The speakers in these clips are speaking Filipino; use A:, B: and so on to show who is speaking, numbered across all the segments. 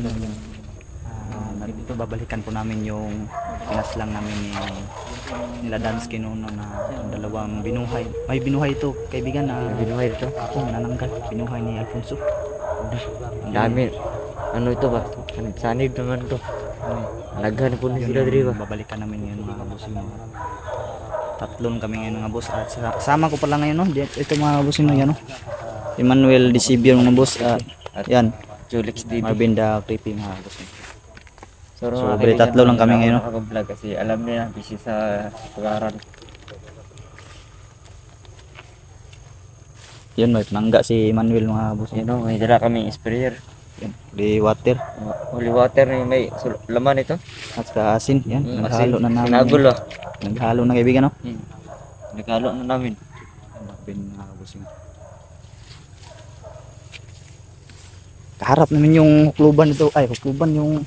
A: busing yung ah, ito babalikan po namin yung pinaslang namin ni nila Dansky noon na dalawang binuhay. May binuhay ito, kaibigan na
B: Binuhay ito.
A: ako nananggal. Binuhay ni Alfonso.
B: Ang dami. Ano ito ba? Sanib naman to. Naghan po na
A: Yun
B: sila diri ba?
A: Babalikan namin ngayon mga busing. Tatlon kami ngayon mga boss. At sa- kasama ko pala ngayon no. Ito mga busing no yan no. Emmanuel Disibio mga boss. At yan.
B: Julix TV.
A: Creepy mga busing.
B: So,
A: So, bali tatlo lang kami ngayon,
B: ako nakaka-vlog kasi alam niya busy sa pag-aaral.
A: Yun may nangga si Emmanuel mga boss.
B: You know, may dala kaming sprayer.
A: Yan. Di water.
B: Holy water ni may laman ito.
A: At saka asin. Yan.
B: Mm,
A: Naghalo na namin.
B: Sinagulo.
A: Naghalo na kaibigan no.
B: Hmm. Naghalo na namin.
A: Marvin mga Kaharap namin yung hukluban ito. Ay, hukluban yung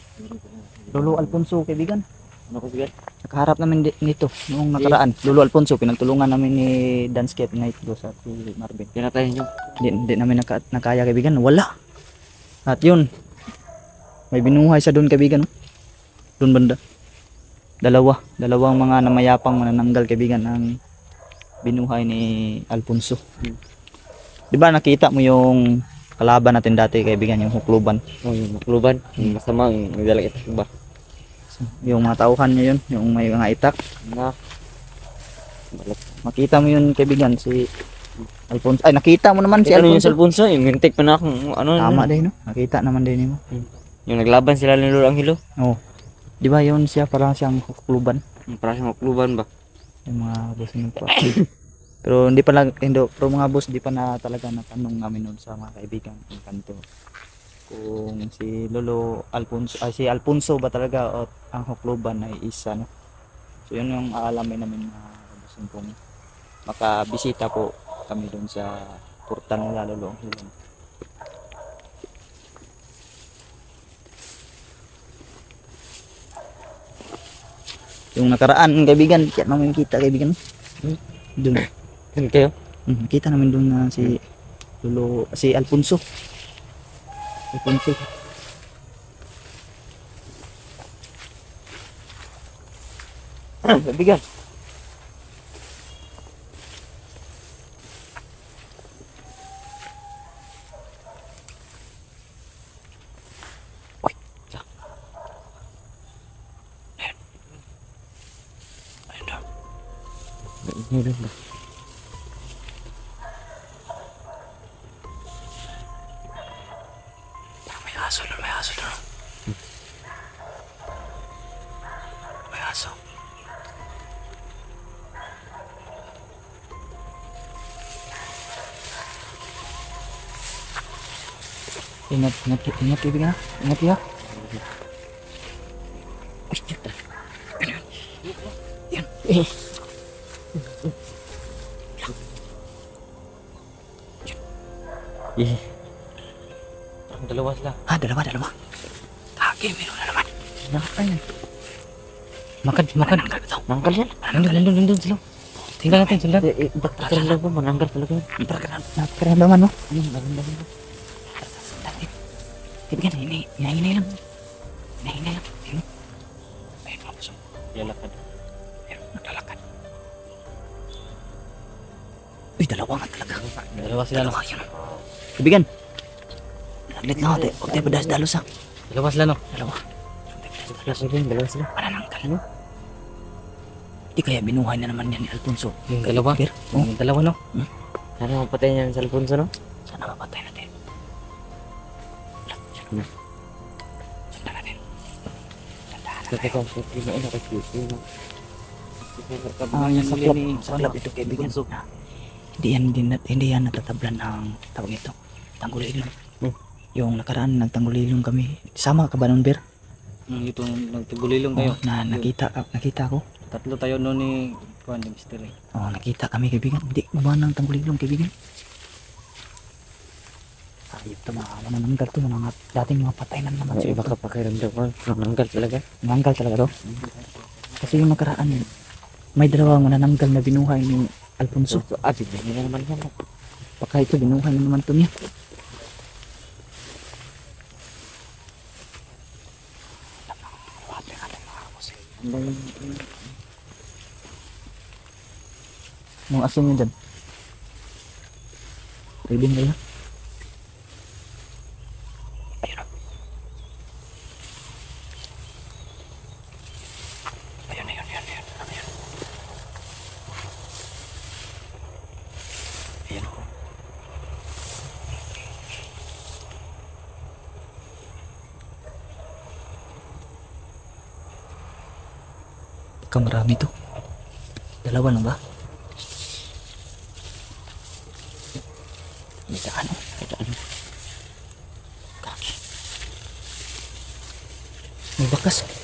A: Lolo Alfonso kaibigan.
B: Ano ko sige?
A: Nakaharap namin nito noong nakaraan. Lolo Alfonso, pinagtulungan namin ni Dansket Night go sa si Marvin.
B: Pinatay niyo.
A: Hindi, hindi namin naka, nakaya kaibigan. Wala. At yun, may binuhay sa doon kaibigan. Doon banda. Dalawa. Dalawang mga namayapang manananggal kaibigan ang binuhay ni Alfonso.
B: Hmm.
A: Di ba nakita mo yung kalaban natin dati kaibigan, yung hukluban.
B: Oh, yung makluban. Yung masamang nagdala ito ba?
A: So, yung mga tauhan niya yun, yung may mga itak.
B: Na.
A: Makita mo yun kaibigan, si Alfonso. Ay, nakita mo naman si
B: Si ano yung
A: Alfonso.
B: Alfonso? Yung mintik pa na akong ano.
A: Tama
B: ano,
A: din, no? Nakita naman din mo.
B: Yung naglaban sila ni Lolo Angelo.
A: Oh. Di ba yun siya parang siyang hukluban?
B: Yung para siyang makluban ba?
A: Yung mga boss pa. Pero hindi pa lang, hindi, pero mga boss, di pa na talaga natanong namin noon sa mga kaibigan ng kanto. Kung si Lolo Alfonso, ay si Alfonso ba talaga o ang hukluban ay isa, no? So yun yung aalamin namin mga boss kung makabisita po kami doon sa portal nila Lolo. Yun. Yung nakaraan kaibigan, kaya namin kita kaibigan.
B: Hmm.
A: Doon.
B: Yun kayo?
A: Mm, kita namin doon na si Lolo, si Alfonso. Alfonso.
B: Kaibigan. Ayun ba?
A: ingat ya ingat ya. Ih. ih ada
B: lewas lah.
A: Ada lewas ada lewas kaki minum ngapain
B: makan makan. ya nangkal nangkal nangkal selalu tinggal
A: nanti sudah
B: berkenan. Berkenan berkenan
A: mana Kaibigan, hini, hinahinay lang. Hinahinay lang. Ayun. Ayun, mga puso.
B: Yalakad.
A: Ayun, naglalakad. Uy, dalawa nga talaga.
B: Dalawa sila.
A: Dalawa, yun. Kaibigan. Naglit lang ate. Huwag tayo padas dalos ha.
B: Dalawa sila no?
A: Dalawa.
B: Dalawa sila. Dalawa sila.
A: Panananggal. Ano? Di kaya binuhay na naman yan ni Alfonso.
B: Yung dalawa?
A: Oh,
B: Yung dalawa no? Sana mapatay niya sa Alfonso no?
A: sana mapatay natin. Wala, yan.
B: Hmm.
A: Sundan natin.
B: Teka, teka, na ina kasi.
A: Ah, yung saklap, saklap ito kaibigan. Na, hindi yan, hindi, hindi yan natatablan ng tawag ito. Tanggulilong.
B: Hmm.
A: Yung nakaraan, nagtanggulilong kami. Sama ka ba nun, Ber?
C: Nung ito nagtugulilong kayo.
A: Oo, na nakita, ka- nakita ko.
C: Tatlo tayo noon ni Kuan ni Mister. eh.
A: Oh, nakita kami kaibigan. Hindi gumawa ng tanggulilong kaibigan. Ayun, tumawa mananggal to mga dating mga patay na naman.
B: Ay, iba ka pakiramdam ko. Oh. Mananggal talaga.
A: Mananggal talaga to? Kasi yung nakaraan, may dalawang manananggal na binuhay ni Alfonso.
B: Ah, binuhay na naman yan. Oh.
A: Baka ito binuhay naman to niya. Mga asin yun dyan. Pwede nila. பண்ணும்பா Itaan, itaan. Kaki. May bakas. May.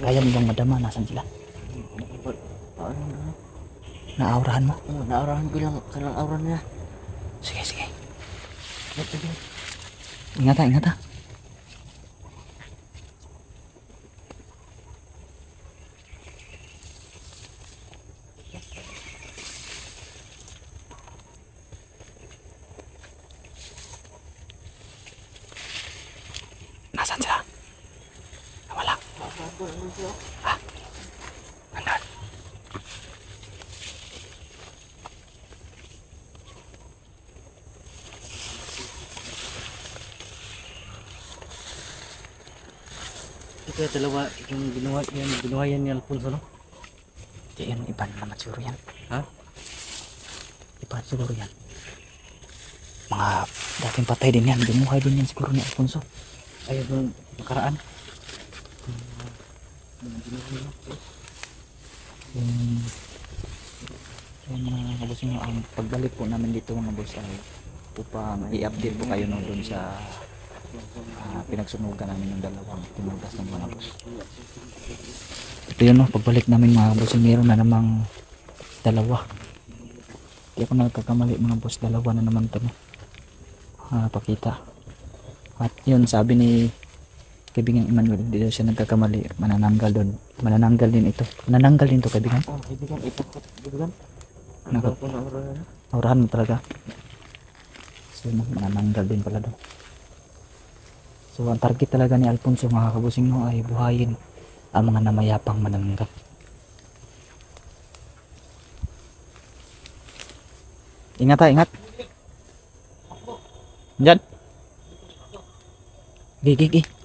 A: Kaya mo bang, madama nasan sila?
B: Paano na?
A: Naaurahan mo?
B: Oh, naarahan ko lang kanang aura niya.
A: Sige, sige.
B: Ba't ito?
C: Ito yung dalawa, yung ginawa, yan, ginawa yan ni Alfonso, no?
A: Di yan, iba na naman siguro yan.
C: Ha?
A: Iba siguro yan. Mga dating patay din yan. Binuhay din yan siguro ni Alfonso.
C: Ayun, yung nakaraan.
A: Yung, yung mga kabos nyo, ang pagbalik po namin dito mga boss ay upang i-update po kayo no, dun sa ah, pinagsunugan namin ng dalawang boss. Ito yun no, pagbalik namin mga boss, meron na namang dalawa. Hindi ako nagkakamali mga boss, dalawa na naman ito no. Ah, pakita. At yun, sabi ni kaibigan Emmanuel, hindi daw siya nagkakamali, manananggal doon. Manananggal din ito. Manananggal din to kaibigan.
B: Oh, kaibigan, ipakot. Kaibigan. Aura niya?
A: Aurahan mo talaga. So, yun, manananggal din pala doon. So, ang target talaga ni Alfonso mga kabusing mo ay buhayin ang mga namayapang manananggal. Ingat ha, ingat. Diyan. Gigi, gigi.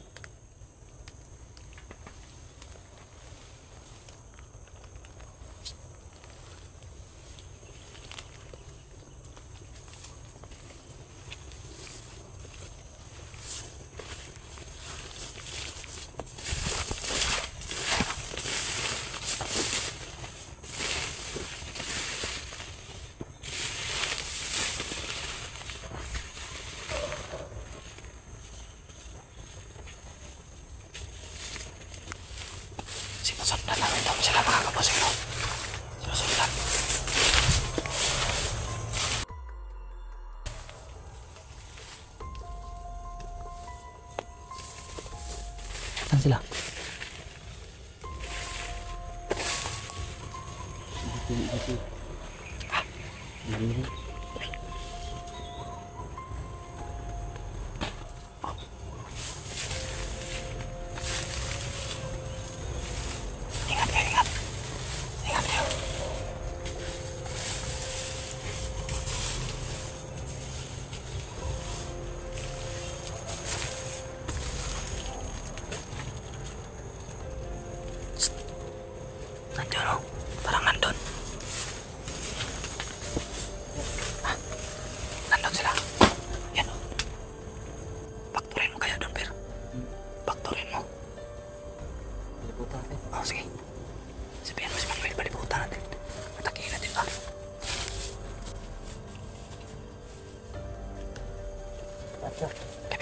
A: Come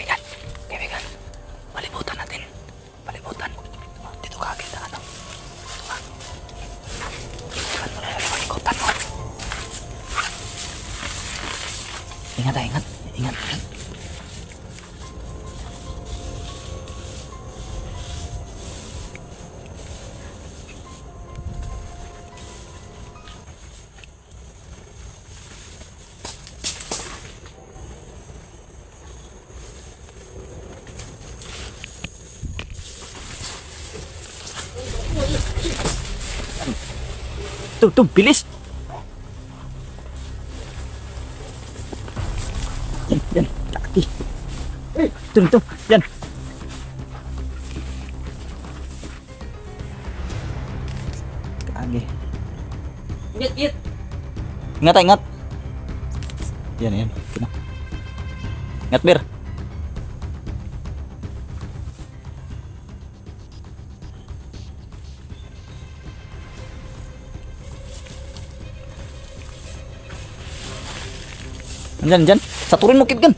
A: Tuh, tuh, bilis. Yan, yan, laki. Tuh, tuh, yan. Kage.
C: Ingat, ingat.
A: Ingat, ingat. Yan, yan. Ingat, Bir. Anjan, anjan. Saturin mukit kan.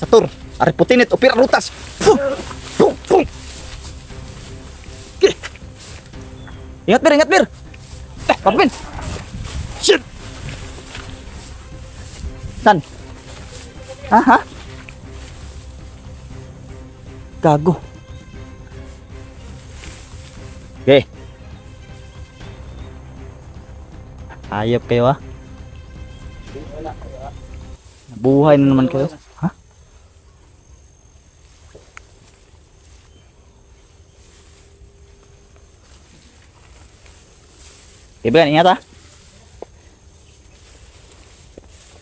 A: Satur. Ari putin it. upir rutas. Ingat bir, ingat bir. Eh, Parpin. Shit. San. Aha. Gago. Oke. Okay. Ayop kayo ah. Buhay na naman kayo. Ha? Kaibigan, ingat ah.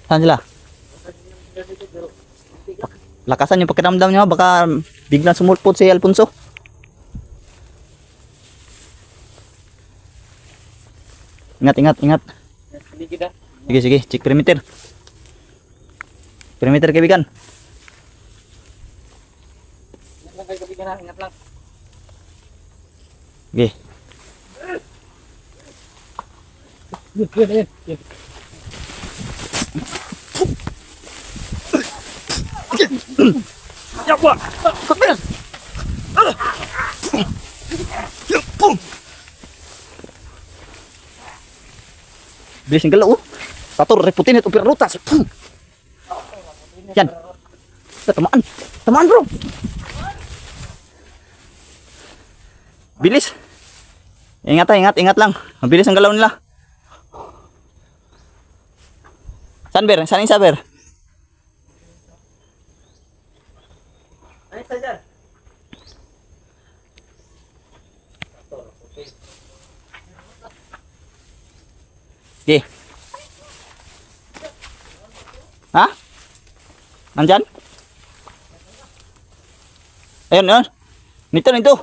A: Saan sila? Lakasan yung pakiramdam nyo, baka biglang sumulpot si Alfonso. Ingat, ingat, ingat.
C: Paligid ah.
A: Sige, sige, cek perimeter. Perimeter kaibigan.
C: Ingat lang kayo ah. Ingat lang.
A: Sige.
C: Yun, yun, yun. yun.
A: Yawa! Kapil! Pum! Bilis yung galaw, oh. Tator, reputin ito, rutas. Pum! Yan. Tamaan. Tamaan, bro. Bilis. Ingat ah, ingat, ingat lang. Mabilis ang galaw nila. Saan, Ber? Saan yung saber? Nandyan? Ayun, ayun. Nito, nito.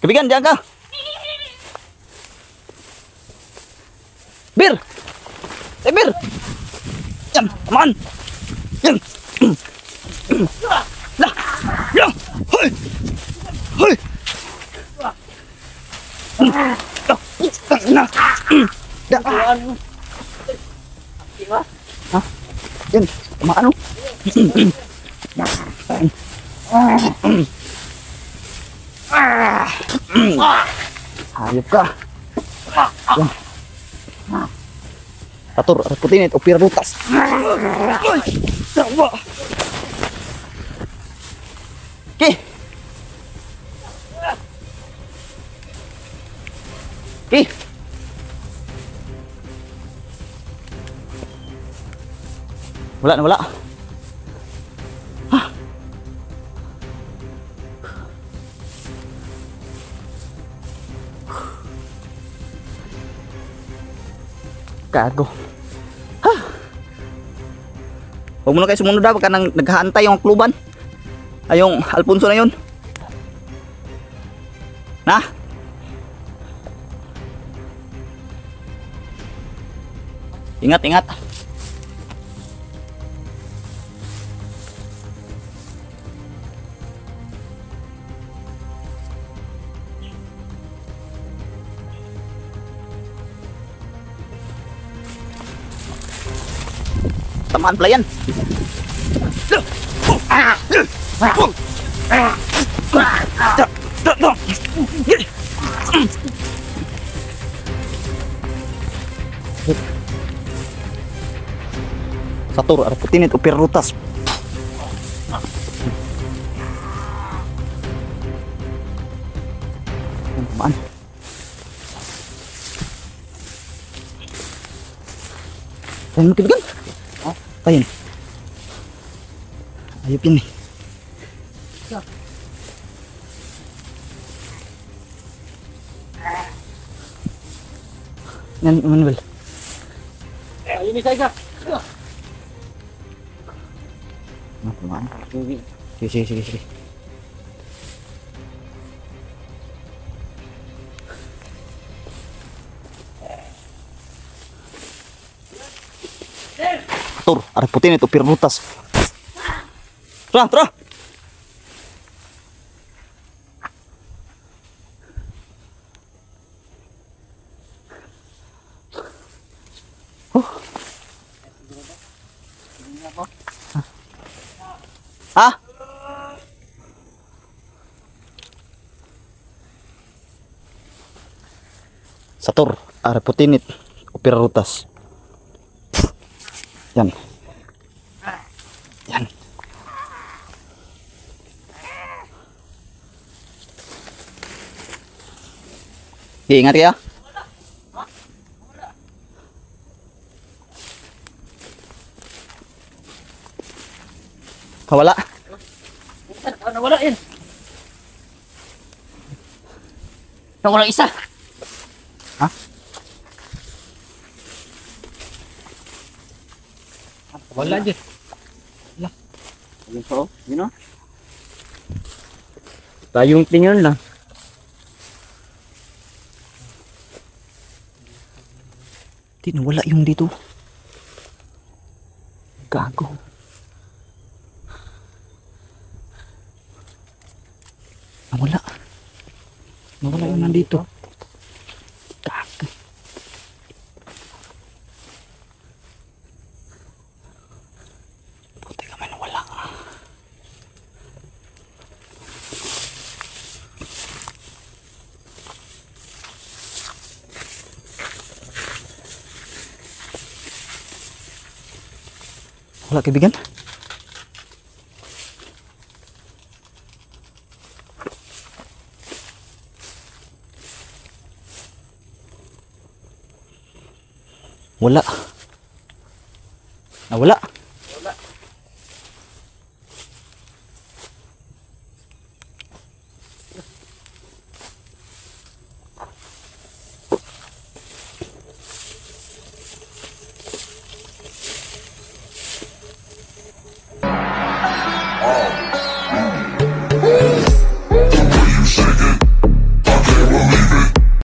A: Kabigan, diyan ka. Bir! Eh, Bir! Yan, on! Yan! Lah! Yan! Hoy! Hoy! Ah, putang ina. Da. Ha? Yan, kumaan oh. Hayop ka. Tatur, putin ito, upir rutas. Ay, tawa. Wala na wala. Gago. Ha. Huwag mo na kayo sumunod daw baka nang naghahantay yung kluban. Ay yung Alfonso na yun. Na? Ingat, ingat. teman pelayan. Satu putih itu perutas. Man. Mungkin kan? Ayo, ayupin nih Nan Manuel.
C: Ayun ni
A: Tiger. Sisi sisi sisi. tur ada putih itu pirnutas terah terah ah satur are putinit upir rutas Yan. Yan. Okay, ingat kayo. Kawala.
C: Ano wala yan? Nawala isa. Wala dyan.
B: Ayun po, yun o. Tayong tingin lang.
A: Di, nawala yung dito. Gago. Nawala. Nawala yung nandito. Wala kaibigan? Wala.